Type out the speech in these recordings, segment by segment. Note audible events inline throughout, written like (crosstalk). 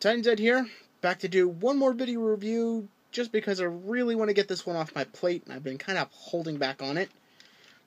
Titan Ed here, back to do one more video review, just because I really want to get this one off my plate, and I've been kind of holding back on it.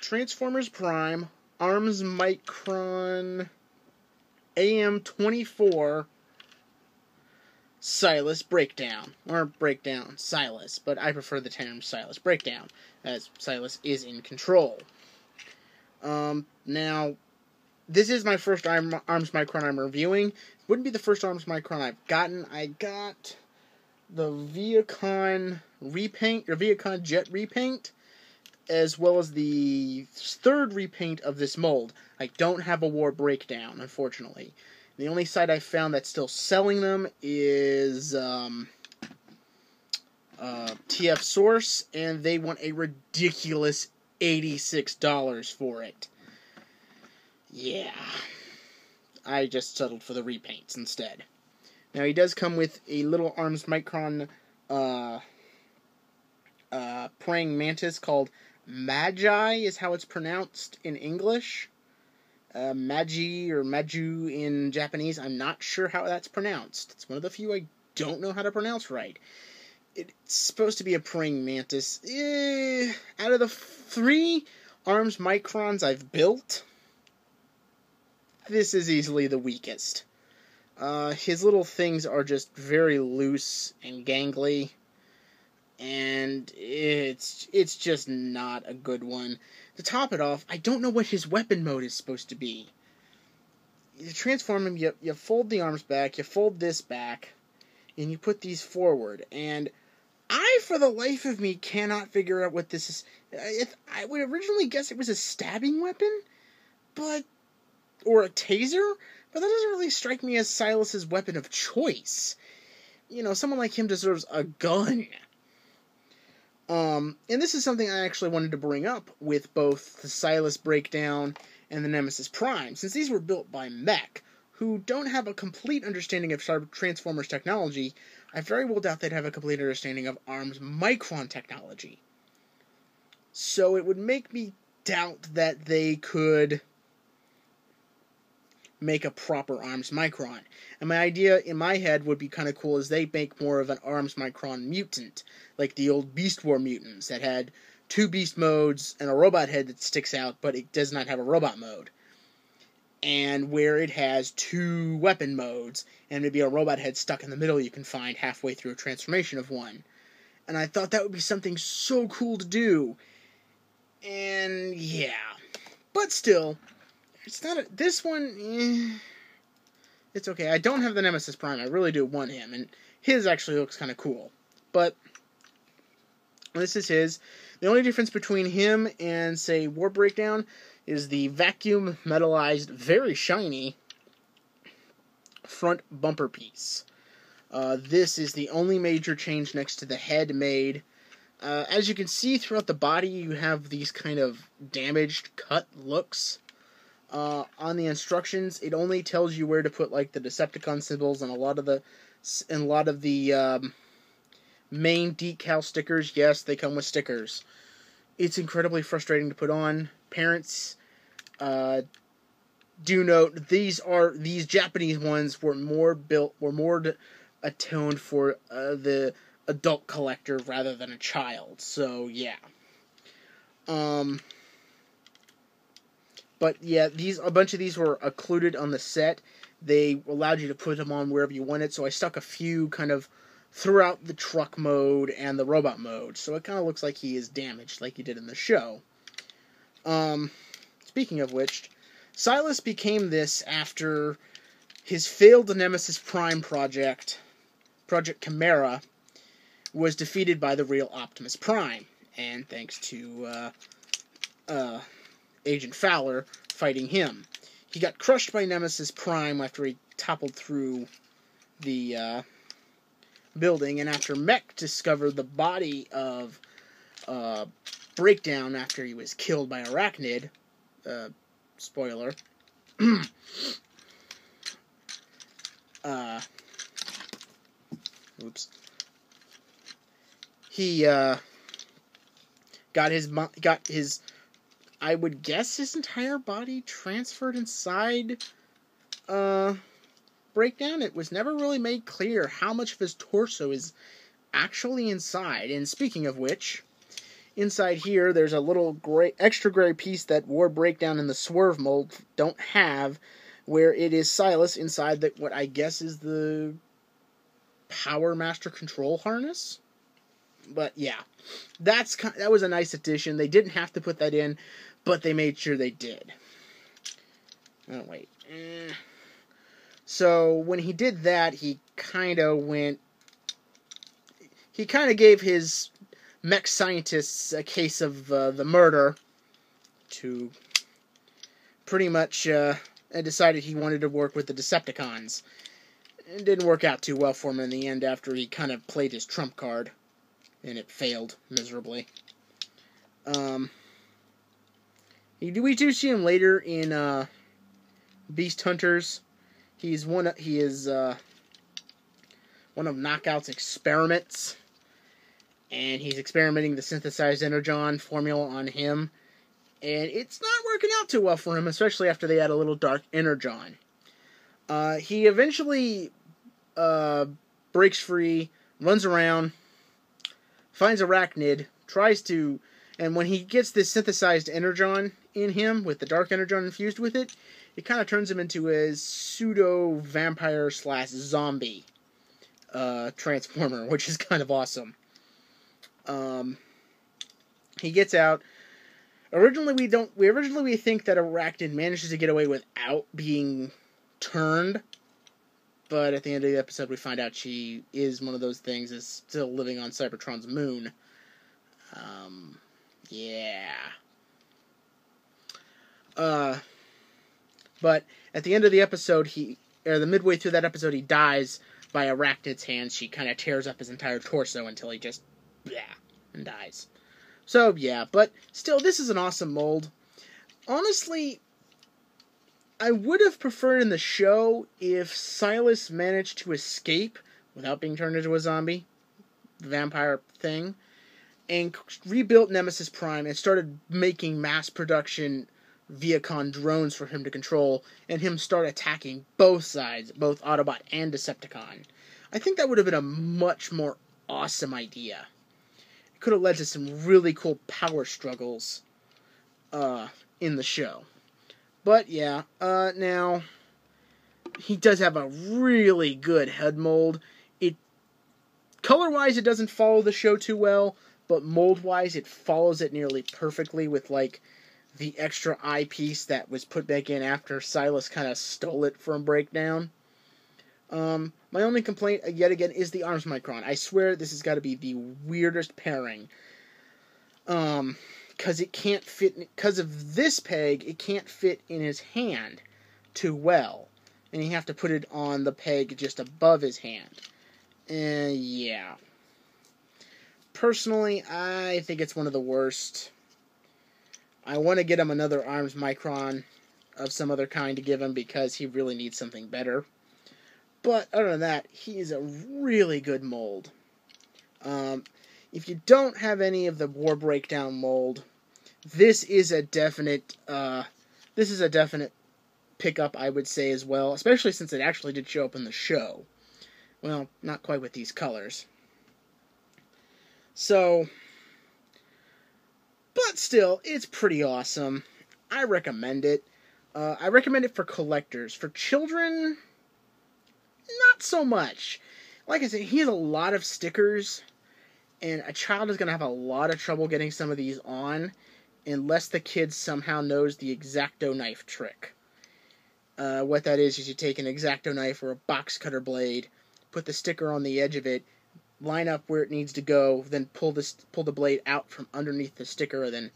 Transformers Prime, Arms Micron, AM24, Silas Breakdown, or Breakdown, Silas, but I prefer the term Silas Breakdown, as Silas is in control. Um, now, this is my first Arms Micron I'm reviewing. Wouldn't be the first Arms Micron I've gotten. I got the Vehicon repaint, or Vehicon Jet repaint, as well as the third repaint of this mold. I don't have a War Breakdown, unfortunately. The only site I found that's still selling them is um, uh, TF Source, and they want a ridiculous $86 for it. Yeah. I just settled for the repaints instead. Now, he does come with a little Arms Micron uh, uh, praying mantis called Magi, is how it's pronounced in English. Uh, Magi or Maju in Japanese. I'm not sure how that's pronounced. It's one of the few I don't know how to pronounce right. It's supposed to be a praying mantis. Eh, out of the three arms microns I've built, this is easily the weakest. Uh, his little things are just very loose and gangly, and it's it's just not a good one. To top it off, I don't know what his weapon mode is supposed to be. You transform him, you, you fold the arms back, you fold this back, and you put these forward. And I, for the life of me, cannot figure out what this is. I would originally guess it was a stabbing weapon, but or a taser, but that doesn't really strike me as Silas's weapon of choice. You know, someone like him deserves a gun. Um, and this is something I actually wanted to bring up with both the Silas Breakdown and the Nemesis Prime, since these were built by Mech, who don't have a complete understanding of Transformers technology. I very well doubt they'd have a complete understanding of ARM's Micron technology. So it would make me doubt that they could make a proper arms micron. And my idea in my head would be kind of cool is they make more of an arms micron mutant, like the old Beast War mutants that had two beast modes and a robot head that sticks out, but it does not have a robot mode. And where it has two weapon modes and maybe a robot head stuck in the middle you can find halfway through a transformation of one. And I thought that would be something so cool to do. And yeah. But still, it's not a, this one. Eh, it's okay. I don't have the Nemesis Prime. I really do want him, and his actually looks kind of cool. But this is his. The only difference between him and say War Breakdown is the vacuum metallized, very shiny front bumper piece. Uh, this is the only major change next to the head made. Uh, as you can see throughout the body, you have these kind of damaged, cut looks uh, on the instructions, it only tells you where to put like the Decepticon symbols and a lot of the and a lot of the um, main decal stickers. Yes, they come with stickers. It's incredibly frustrating to put on. Parents, uh, do note these are these Japanese ones were more built were more atoned for uh, the adult collector rather than a child. So yeah. Um but yeah, these a bunch of these were occluded on the set. They allowed you to put them on wherever you wanted. So I stuck a few kind of throughout the truck mode and the robot mode. So it kind of looks like he is damaged, like he did in the show. Um, speaking of which, Silas became this after his failed Nemesis Prime project, Project Chimera, was defeated by the real Optimus Prime. And thanks to uh, uh, Agent Fowler fighting him. He got crushed by Nemesis Prime after he toppled through the uh, building, and after Mech discovered the body of uh, Breakdown after he was killed by Airachnid, uh, spoiler. (clears throat) uh, oops. He uh, got his got his I would guess his entire body transferred inside uh breakdown, it was never really made clear how much of his torso is actually inside. And speaking of which, inside here there's a little gray, extra gray piece that War Breakdown and the Swerve mold don't have, where it is Silas inside that what I guess is the Power Master control harness. But yeah, that's that was a nice addition. They didn't have to put that in, but they made sure they did. Oh wait. Eh. So when he did that, he kind of went. He kind of gave his mech scientists a case of uh, the murder to pretty much uh, decided he wanted to work with the Decepticons. It didn't work out too well for him in the end after he kind of played his trump card, and it failed miserably. Um, we do see him later in uh, Beast Hunters. He's one. He is uh, one of Knockout's experiments, and he's experimenting the synthesized energon formula on him, and it's not working out too well for him, especially after they add a little dark energon. Uh, he eventually uh, breaks free, runs around, finds Airachnid, tries to, and when he gets this synthesized energon in him with the dark energon infused with it, it kind of turns him into a pseudo vampire slash zombie uh, transformer, (laughs) which is kind of awesome. Um, he gets out. Originally, we don't. We originally we think that Airachnid manages to get away without being turned, but at the end of the episode, we find out she is one of those things is still living on Cybertron's moon. Um, yeah. Uh, but at the end of the episode, he or the midway through that episode, he dies by Airachnid's hands. She kind of tears up his entire torso until he just yeah and dies. So yeah, but still, this is an awesome mold. Honestly, I would have preferred in the show if Silas managed to escape without being turned into a zombie, vampire thing, and rebuilt Nemesis Prime and started making mass production Vehicon drones for him to control, and him start attacking both sides, both Autobot and Decepticon. I think that would have been a much more awesome idea. It could have led to some really cool power struggles uh, in the show. But yeah, uh, now he does have a really good head mold. It color wise, it doesn't follow the show too well, but mold wise, it follows it nearly perfectly with like the extra eyepiece that was put back in after Silas kind of stole it from Breakdown. Um, my only complaint, uh, yet again, is the arms micron. I swear this has got to be the weirdest pairing. Um, because it can't fit, because of this peg, it can't fit in his hand too well. And you have to put it on the peg just above his hand. Uh, yeah. Personally, I think it's one of the worst. I want to get him another arms micron of some other kind to give him because he really needs something better. But other than that, he is a really good mold. Um, if you don't have any of the War Breakdown mold, this is a definite. Uh, this is a definite pickup, I would say as well, especially since it actually did show up in the show. Well, not quite with these colors. So, but still, it's pretty awesome. I recommend it. Uh, I recommend it for collectors. For children, not so much. Like I said, he has a lot of stickers, and a child is going to have a lot of trouble getting some of these on unless the kid somehow knows the exacto knife trick. Uh, what that is is you take an exacto knife or a box cutter blade, put the sticker on the edge of it, line up where it needs to go, then pull this pull the blade out from underneath the sticker, and then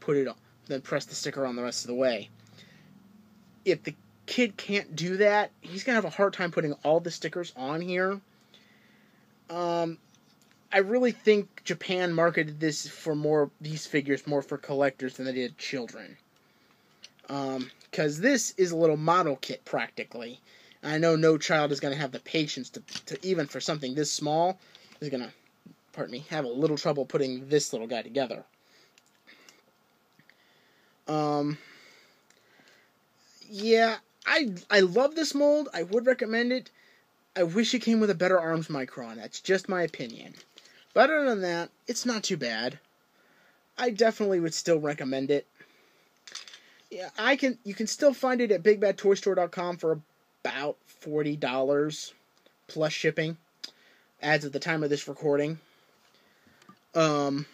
put it on, then press the sticker on the rest of the way. If the kid can't do that, he's gonna have a hard time putting all the stickers on here. Um, I really think Japan marketed this for more these figures more for collectors than they did children. Um, because this is a little model kit practically. I know no child is going to have the patience to, to even for something this small is going to, pardon me, have a little trouble putting this little guy together. Um, yeah, I I love this mold. I would recommend it. I wish it came with a better arms micron. That's just my opinion. But other than that, it's not too bad. I definitely would still recommend it. Yeah, I can. You can still find it at BigBadToyStore.com for about forty dollars plus shipping, as of the time of this recording. Um,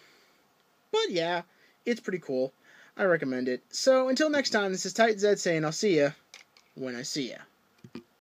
but yeah, it's pretty cool. I recommend it. So until next time, this is Titan Ed saying I'll see ya when I see ya.